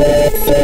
Música